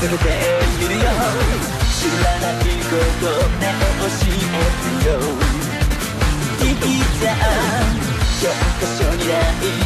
すべてるよ知らないことね教えてよ。生きた教科書にない